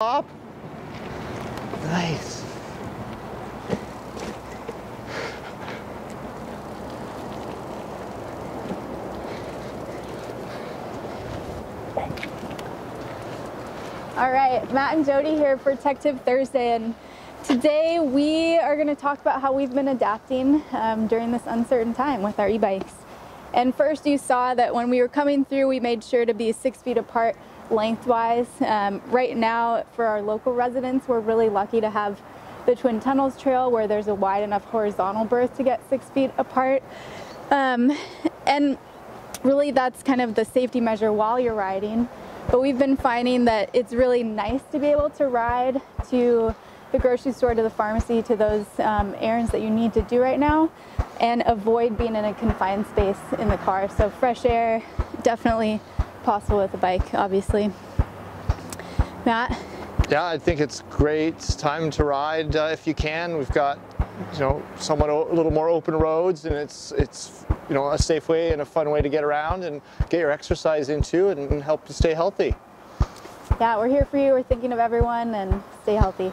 Up. Nice. All right, Matt and Jody here for Tech Tip Thursday, and today we are going to talk about how we've been adapting um, during this uncertain time with our e-bikes. And first, you saw that when we were coming through, we made sure to be six feet apart lengthwise. Um, right now, for our local residents, we're really lucky to have the Twin Tunnels Trail where there's a wide enough horizontal berth to get six feet apart. Um, and really, that's kind of the safety measure while you're riding. But we've been finding that it's really nice to be able to ride to the grocery store, to the pharmacy, to those um, errands that you need to do right now and avoid being in a confined space in the car. So fresh air, definitely possible with a bike, obviously. Matt? Yeah, I think it's great. It's time to ride uh, if you can. We've got, you know, somewhat a little more open roads and it's, it's you know, a safe way and a fun way to get around and get your exercise into and help you stay healthy. Yeah, we're here for you. We're thinking of everyone and stay healthy.